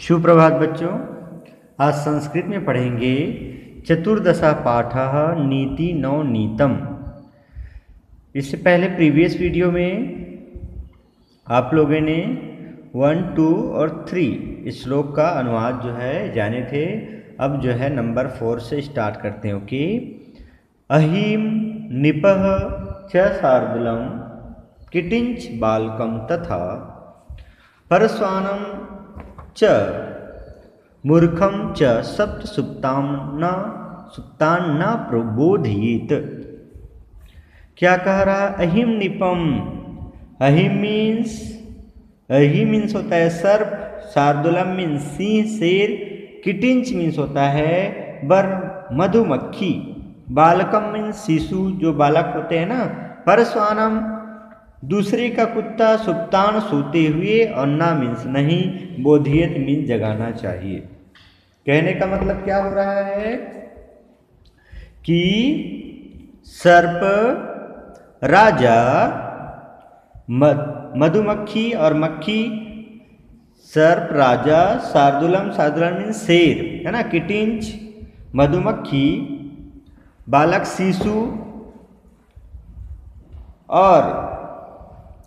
सुप्रभात बच्चों, आज संस्कृत में पढ़ेंगे चतुर्दशा पाठ नीति नवनीतम इससे पहले प्रीवियस वीडियो में आप लोगों ने वन, टू और थ्री श्लोक का अनुवाद जो है जाने थे। अब जो है नंबर फोर से स्टार्ट करते हैं, ओके? अहिम निपह च शार्दुलम किटिंच बालकम तथा परस्वानम च। मूर्खम च सप्त सुप्तान्ना सुप्तान्ना प्रबोधित क्या कह रहा अहिम निपम अहिम मीन्स अहिम मीन्स होता है सर्प, शार्दुलम मीन्स सिंह, शेर, किटिंच मीन्स होता है बर मधुमक्खी। बालकम मीन्स शिशु, जो बालक होते हैं ना, परस्वानम दूसरे का कुत्ता सुप्तान सोते हुए और ना मीन्स नहीं, बोधियत मीन्स जगाना चाहिए। कहने का मतलब क्या हो रहा है? कि सर्प राजा मधुमक्खी और मक्खी, सर्प राजा, शार्दुलम शार्दुलम मीन्स शेर, है ना, किटिंच, मधुमक्खी, बालक, शिशु, और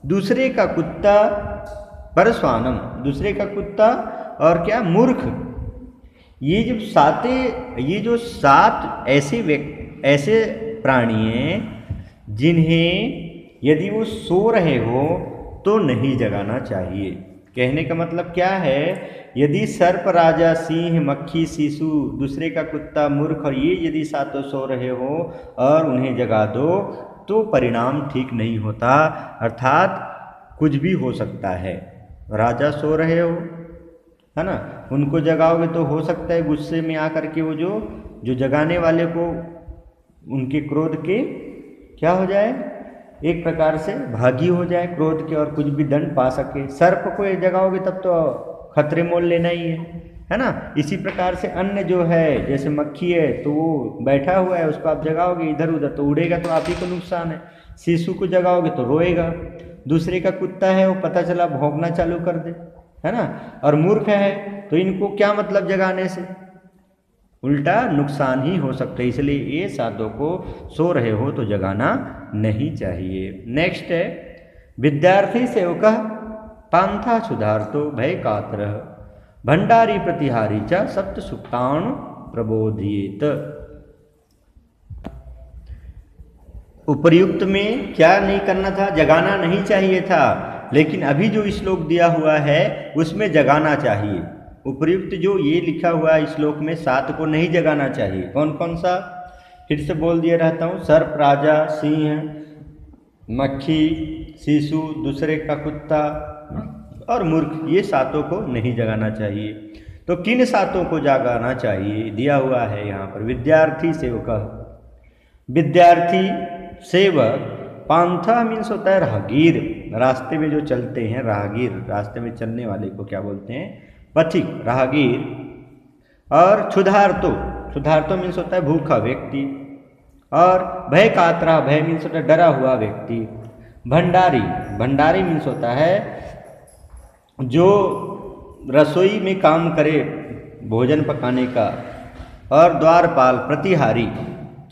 दूसरे का कुत्ता परस्वानम दूसरे का कुत्ता और क्या मूर्ख। ये जब साते, ये जो सात ऐसे ऐसे प्राणी हैं, जिन्हें यदि वो सो रहे हो तो नहीं जगाना चाहिए। कहने का मतलब क्या है? यदि सर्प राजा, सिंह, मक्खी, शिशु, दूसरे का कुत्ता मूर्ख और ये यदि सातों सो रहे हो और उन्हें जगा दो तो परिणाम ठीक नहीं होता, अर्थात कुछ भी हो सकता है। राजा सो रहे हो, है ना? उनको जगाओगे तो हो सकता है गुस्से में आकर के वो जो जो जगाने वाले को उनके क्रोध के क्या हो जाए? एक प्रकार से भागी हो जाए क्रोध के और कुछ भी दंड पा सके। सर्प को जगाओगे तब तो खतरे मोल लेना ही है। है ना? इसी प्रकार से अन्य जो है, जैसे मक्खी है तो वो बैठा हुआ है, उसको आप जगाओगे इधर उधर तो उड़ेगा तो आप ही को नुकसान है। शिशु को जगाओगे तो रोएगा। दूसरे का कुत्ता है, वो पता चला भोंकना चालू कर दे, है ना? और मूर्ख है तो इनको क्या मतलब जगाने से? उल्टा नुकसान ही हो सकता है, इसलिए ये साधों को सो रहे हो तो जगाना नहीं चाहिए। नेक्स्ट है, विद्यार्थी सेवक पांथा सुधार तो भय कातर भंडारी प्रतिहारी च सप्त सुक्ताण प्रबोधित उपर्युक्त में क्या नहीं करना था? जगाना नहीं चाहिए था, लेकिन अभी जो श्लोक दिया हुआ है, उसमें जगाना चाहिए। उपर्युक्त जो ये लिखा हुआ है श्लोक में, सात को नहीं जगाना चाहिए। कौन कौन सा? फिर से बोल दिया रहता हूँ, सर्प, राजा, सिंह, मक्खी, शिशु, दूसरे का कुत्ता और मूर्ख, ये सातों को नहीं जगाना चाहिए। तो किन सातों को जगाना चाहिए? दिया हुआ है यहाँ पर, विद्यार्थी सेवक। विद्यार्थी सेवक, पांथा मीन्स होता है राहगीर। रास्ते में जो चलते हैं, राहगीर। रास्ते में चलने वाले को क्या बोलते हैं? पथिक, राहगीर। और क्षुधार्तो क्षुधार्तो मीन्स होता है भूखा व्यक्ति। और भय कातरा भय मीन्स होता है डरा हुआ व्यक्ति। भंडारी भंडारी मीन्स होता है जो रसोई में काम करे भोजन पकाने का और द्वारपाल प्रतिहारी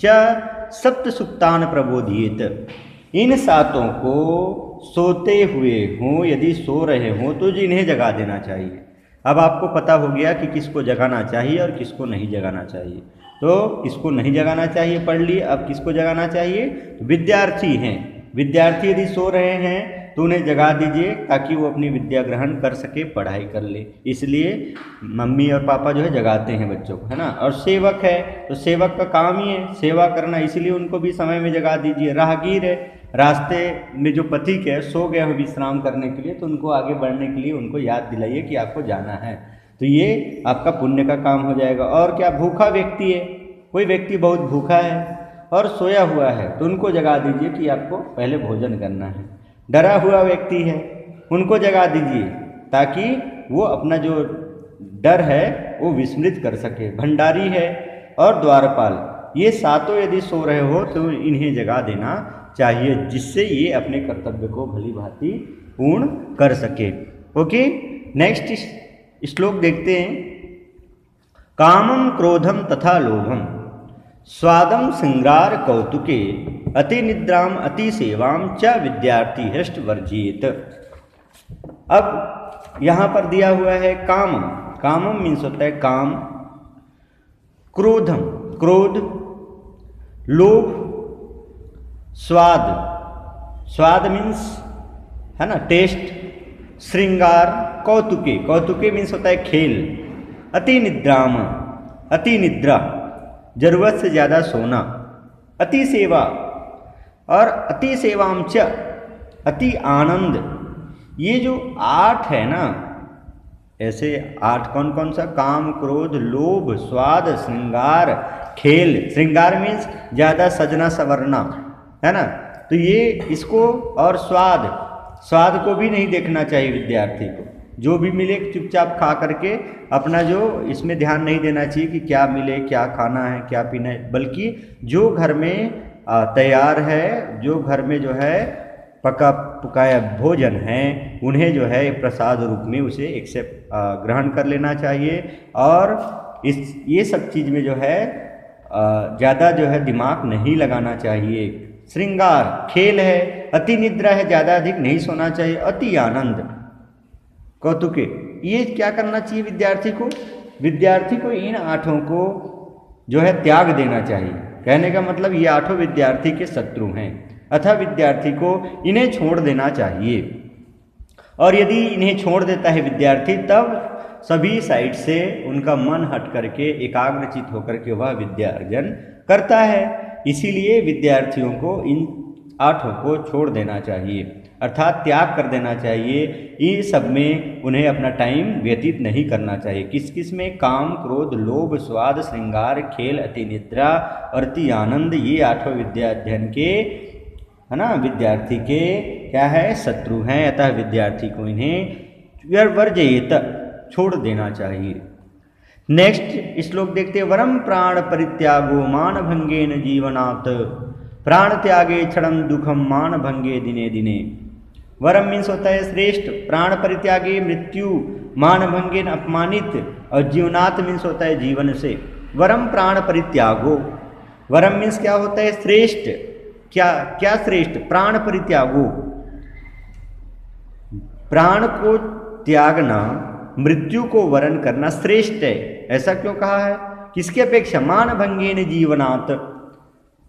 च सप्त सुक्तान प्रबोधित। इन सातों को सोते हुए हों, यदि सो रहे हों तो जिन्हें जगा देना चाहिए। अब आपको पता हो गया कि किसको जगाना चाहिए और किसको नहीं जगाना चाहिए। तो किसको नहीं जगाना चाहिए, पढ़ लिए, अब किसको जगाना चाहिए? विद्यार्थी हैं। विद्यार्थी यदि सो रहे हैं तो उन्हें जगा दीजिए ताकि वो अपनी विद्या ग्रहण कर सके, पढ़ाई कर ले। इसलिए मम्मी और पापा जो है जगाते हैं बच्चों को, है ना? और सेवक है तो सेवक का काम ही है, सेवा करना, इसलिए उनको भी समय में जगा दीजिए। राहगीर है, रास्ते में जो पथिक है, सो गए हो विश्राम करने के लिए तो उनको आगे बढ़ने के लिए उनको याद दिलाइए कि आपको जाना है। तो ये आपका पुण्य का काम हो जाएगा। और क्या भूखा व्यक्ति है? कोई व्यक्ति बहुत भूखा है और सोया हुआ है तो उनको जगा दीजिए कि आपको पहले भोजन करना है। डरा हुआ व्यक्ति है, उनको जगा दीजिए, ताकि वो अपना जो डर है, वो विस्मृत कर सके। भंडारी है और द्वारपाल, ये सातों यदि सो रहे हो तो इन्हें जगा देना चाहिए, जिससे ये अपने कर्तव्य को भली भांति पूर्ण कर सके। ओके, नेक्स्ट श्लोक देखते हैं। कामम क्रोधम तथा लोभम स्वादम श्रृंगार कौतुके, अति निद्राम, अति सेवाम च विद्यार्थी हृष्ट वर्जित। अब यहाँ पर दिया हुआ है कामम कामम मीन्स होता है काम। क्रोधम क्रोध, लोभ, स्वाद। स्वाद मीन्स है ना टेस्ट श्रृंगार, कौतुके। कौतुके मीन्स होता है खेल। अति निद्राम, अति निद्रा। ज़रूरत से ज़्यादा सोना। अति सेवा और अति सेवाम च अति आनंद। ये जो आठ है ना, ऐसे आठ कौन कौन सा? काम, क्रोध, लोभ, स्वाद, श्रृंगार, खेल। श्रृंगार मीन्स ज़्यादा सजना सवरना, है ना? तो ये इसको और स्वाद। स्वाद को भी नहीं देखना चाहिए विद्यार्थी को। जो भी मिले चुपचाप खा करके अपना जो इसमें ध्यान नहीं देना चाहिए कि क्या मिले, क्या खाना है, क्या पीना है, बल्कि जो घर में तैयार है, जो घर में जो है पका, पकाया भोजन है, उन्हें जो है प्रसाद रूप में उसे एक्सेप्ट ग्रहण कर लेना चाहिए। और इस, ये सब चीज़ में जो है ज़्यादा जो है दिमाग नहीं लगाना चाहिए। श्रृंगार, खेल है, अति निद्रा है, ज़्यादा अधिक नहीं सोना चाहिए, अति आनंद। कौतुके। ये क्या करना चाहिए विद्यार्थी को? विद्यार्थी को इन आठों को जो है त्याग देना चाहिए। कहने का मतलब ये आठों विद्यार्थी के शत्रु हैं, अथा विद्यार्थी को इन्हें छोड़ देना चाहिए। और यदि इन्हें छोड़ देता है विद्यार्थी, तब सभी साइड से उनका मन हट करके एकाग्रचित होकर के वह विद्या अर्जन करता है। इसीलिए विद्यार्थियों को इन आठों को छोड़ देना चाहिए। अर्थात त्याग कर देना चाहिए। इन सब में उन्हें अपना टाइम व्यतीत नहीं करना चाहिए। किस किसमें? काम, क्रोध, लोभ, स्वाद, श्रृंगार, खेल, अति निद्रा और अति आनंद, ये आठों विद्या अध्ययन के, है ना, विद्यार्थी के क्या है? शत्रु हैं। अतः विद्यार्थी को इन्हें वर्जयित छोड़ देना चाहिए। नेक्स्ट श्लोक देखते वरम प्राण परित्यागो मान भंगेन जीवनात्। प्राण त्यागे क्षण दुखम मान भंगे दिने दिने। वरम मीन्स होता है श्रेष्ठ, प्राण परित्यागी, मृत्यु, मान भंगेन, अपमानित और जीवनाथ मीन्स होता है जीवन से। वरम प्राण परित्यागो। वरम मीन्स क्या होता है श्रेष्ठ? क्या क्या श्रेष्ठ? प्राण परित्यागो। प्राण को त्यागना, मृत्यु को वरण करना श्रेष्ठ है। ऐसा क्यों कहा है? किसकी अपेक्षा? मान भंगेन जीवनात्।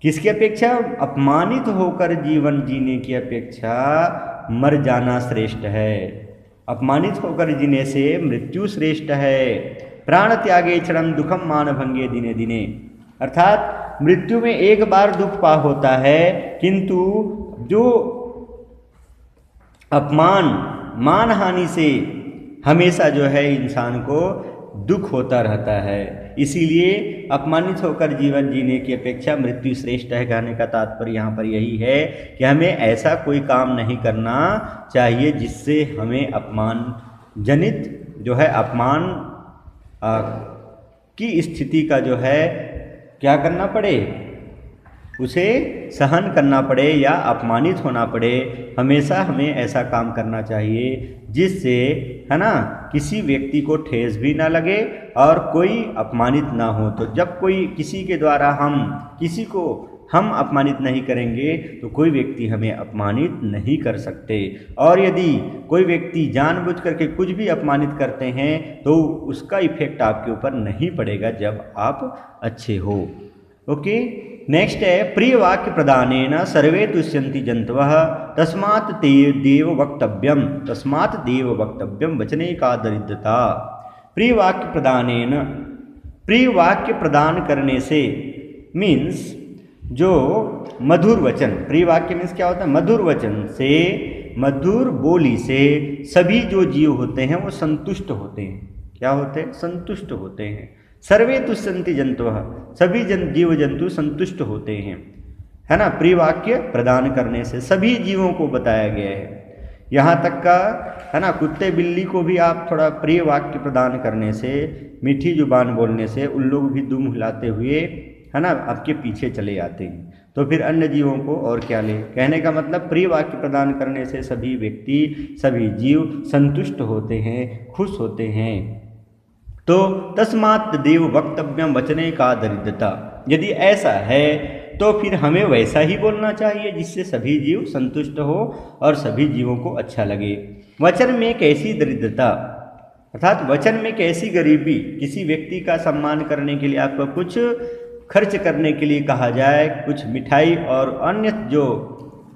किसकी अपेक्षा? अपमानित होकर जीवन जीने की अपेक्षा। मर जाना श्रेष्ठ है। अपमानित होकर जीने से मृत्यु श्रेष्ठ है। प्राण त्यागे क्षण दुखम मान भंगे दिने दिने। अर्थात, मृत्यु में एक बार दुख पा होता है, किंतु जो अपमान मान हानि से हमेशा जो है इंसान को दुख होता रहता है। इसीलिए अपमानित होकर जीवन जीने की अपेक्षा मृत्यु श्रेष्ठ है कहने का तात्पर्य यहाँ पर यही है कि हमें ऐसा कोई काम नहीं करना चाहिए जिससे हमें अपमान जनित जो है अपमान आ, की स्थिति का जो है क्या करना पड़े? उसे सहन करना पड़े या अपमानित होना पड़े, हमेशा हमें ऐसा काम करना चाहिए, जिससे, है ना, किसी व्यक्ति को ठेस भी ना लगे और कोई अपमानित ना हो। तो जब कोई किसी के द्वारा हम, किसी को हम अपमानित नहीं करेंगे तो कोई व्यक्ति हमें अपमानित नहीं कर सकते। और यदि कोई व्यक्ति जानबूझ करके कुछ भी अपमानित करते हैं तो उसका इफ़ेक्ट आपके ऊपर नहीं पड़ेगा जब आप अच्छे हो। ओके? नेक्स्ट है प्रिय वाक्य प्रदान सर्वे तुष्यंति जंतव तस्मात् देव वक्तव्यम तस्मात् देव वक्तव्यम वचने का दरिद्रता प्रिय वाक्य प्रदान प्रिय वाक्य प्रदान करने से मीन्स जो मधुर वचन प्रिय वाक्य मीन्स क्या होता है? मधुर वचन से, मधुर बोली से सभी जो जीव होते हैं, वो संतुष्ट होते हैं। क्या होते हैं? संतुष्ट होते हैं। सर्वे तुष्यंति जंतु सभी जन जीव जंतु संतुष्ट होते हैं। है ना? प्रिय वाक्य प्रदान करने से सभी जीवों को बताया गया है। यहाँ तक का, है ना, कुत्ते बिल्ली को भी आप थोड़ा प्रिय वाक्य प्रदान करने से, मीठी ज़ुबान बोलने से उन लोग भी दुम हिलाते हुए, है ना, आपके पीछे चले आते हैं। तो फिर अन्य जीवों को और क्या ले? कहने का मतलब प्रिय वाक्य प्रदान करने से सभी व्यक्ति, सभी जीव संतुष्ट होते हैं, खुश होते हैं। तो तस्मात् देव वक्तव्यम वचने का दरिद्रता। यदि ऐसा है तो फिर हमें वैसा ही बोलना चाहिए जिससे सभी जीव संतुष्ट हो और सभी जीवों को अच्छा लगे। वचन में कैसी दरिद्रता? अर्थात वचन में कैसी गरीबी? किसी व्यक्ति का सम्मान करने के लिए आपको कुछ खर्च करने के लिए कहा जाए, कुछ मिठाई और अन्य जो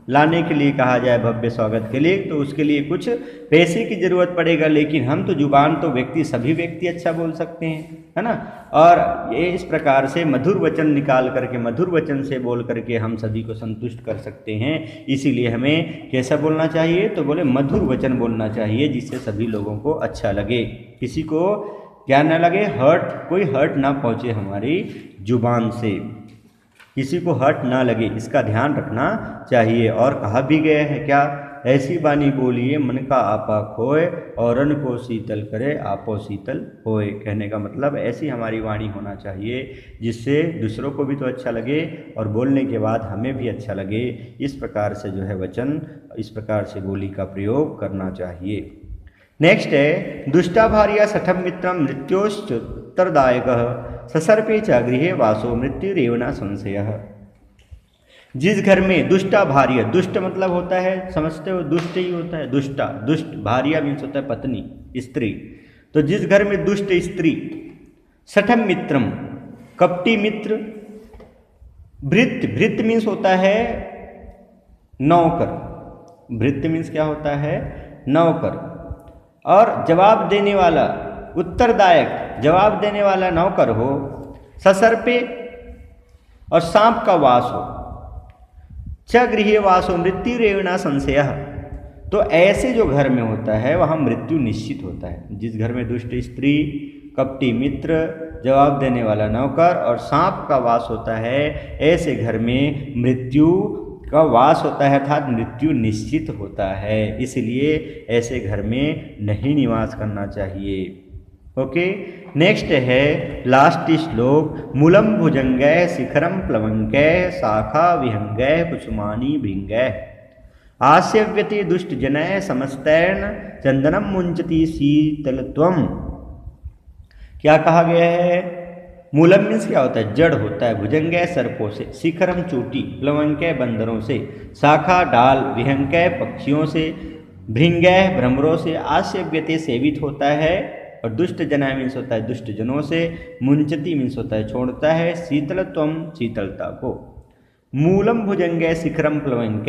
लाने के लिए कहा जाए, भव्य स्वागत के लिए तो उसके लिए कुछ पैसे की ज़रूरत पड़ेगा, लेकिन हम तो ज़ुबान तो व्यक्ति, सभी व्यक्ति अच्छा बोल सकते हैं, है ना? और ये इस प्रकार से मधुर वचन निकाल करके, मधुर वचन से बोल करके हम सभी को संतुष्ट कर सकते हैं। इसीलिए हमें कैसा बोलना चाहिए? तो बोले, मधुर वचन बोलना चाहिए, जिससे सभी लोगों को अच्छा लगे। किसी को क्या ना लगे? हर्ट, कोई हर्ट ना पहुँचे हमारी ज़ुबान से। किसी को हट ना लगे, इसका ध्यान रखना चाहिए। और कहा भी गया है, क्या ऐसी बानी बोलिए, मन का आपा खोए और अन को शीतल करे, आपो शीतल होए। कहने का मतलब ऐसी हमारी वाणी होना चाहिए, जिससे दूसरों को भी तो अच्छा लगे और बोलने के बाद हमें भी अच्छा लगे। इस प्रकार से जो है वचन, इस प्रकार से बोली का प्रयोग करना चाहिए। नेक्स्ट है, दुष्टाभार्य सठम मित्रम मृत्योश्चोत्तरदायक ससर्पे च गृह वासो मृत्यु रेवना संशय। जिस घर में दुष्टा भार्य, दुष्ट मतलब होता है, समझते हो, दुष्ट ही होता है, दुष्टा, दुष्ट भार्य मीन्स होता है पत्नी, स्त्री। तो जिस घर में दुष्ट स्त्री, सठम मित्रम, कपटी मित्र, भृत भृत मीन्स होता है नौकर। भृत मीन्स क्या होता है? नौकर। और जवाब देने वाला उत्तरदायक जवाब देने वाला नौकर हो, ससर्पे और सांप का वास हो च गृह वासो मृत्यु रेवना संशय। तो ऐसे जो घर में होता है, वहाँ मृत्यु निश्चित होता है। जिस घर में दुष्ट स्त्री, कपटी मित्र, जवाब देने वाला नौकर और सांप का वास होता है, ऐसे घर में मृत्यु का वास होता है, अर्थात मृत्यु निश्चित होता है। इसलिए ऐसे घर में नहीं निवास करना चाहिए। ओके? नेक्स्ट है, लास्ट श्लोक, मूलम भुजंग शिखरम प्लवंग शाखा विहंग कुसुमानी भृंग आस्यव्यति दुष्ट जनय समस्तैन चंदनम मुंचती शीतलत्व क्या कहा गया है? मूलम मीन्स क्या होता है? जड़ होता है। भुजंग सर्पों से, शिखरम चोटी प्लवंक बंदरों से, शाखा डाल विहंक पक्षियों से भृंग भ्रमरों से आस्यव्यति सेवित होता है। और दुष्ट जना मीन्स होता है दुष्ट जनों से, मुंचती मीन्स होता है छोड़ता है शीतलत्वम शीतलता को। मूलम भुजंग शिखरम प्लवंक।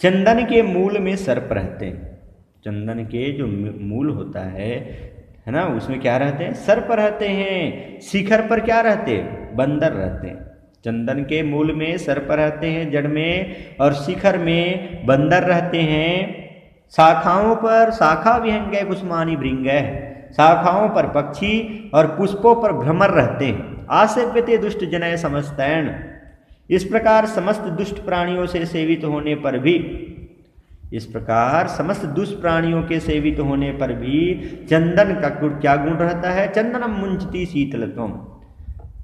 चंदन के मूल में सर्प रहते हैं। चंदन के जो मूल होता है है ना, उसमें क्या रहते हैं? सर्प रहते हैं। शिखर पर क्या रहते हैं? बंदर रहते हैं। चंदन के मूल में सर्प रहते हैं जड़ में, और शिखर में बंदर रहते हैं। शाखाओं पर शाखा विहंग कुष्मानी भृंग। शाखाओं पर पक्षी और पुष्पों पर भ्रमर रहते हैं। आसेव्यते दुष्ट जनय समस्तैन इस प्रकार समस्त दुष्ट प्राणियों से सेवित होने पर भी, इस प्रकार समस्त दुष्ट प्राणियों के सेवित होने पर भी चंदन का गुण क्या गुण रहता है? चंदनम मुंचती शीतलत्व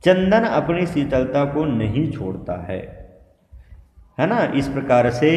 चंदन अपनी शीतलता को नहीं छोड़ता है। है ना? इस प्रकार से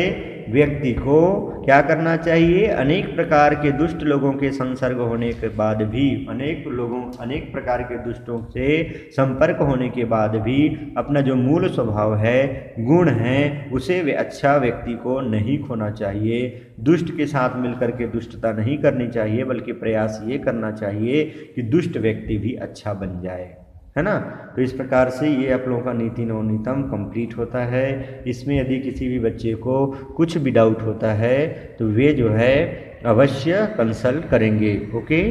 व्यक्ति को क्या करना चाहिए? अनेक प्रकार के दुष्ट लोगों के संसर्ग होने के बाद भी, अनेक लोगों, अनेक प्रकार के दुष्टों से संपर्क होने के बाद भी अपना जो मूल स्वभाव है, गुण है, उसे वे अच्छा व्यक्ति को नहीं खोना चाहिए। दुष्ट के साथ मिलकर के दुष्टता नहीं करनी चाहिए, बल्कि प्रयास ये करना चाहिए कि दुष्ट व्यक्ति भी अच्छा बन जाए। है ना? तो इस प्रकार से ये आप लोगों का नीति नवनीतम कंप्लीट होता है। इसमें यदि किसी भी बच्चे को कुछ भी डाउट होता है तो वे जो है, अवश्य कंसल्ट करेंगे ओके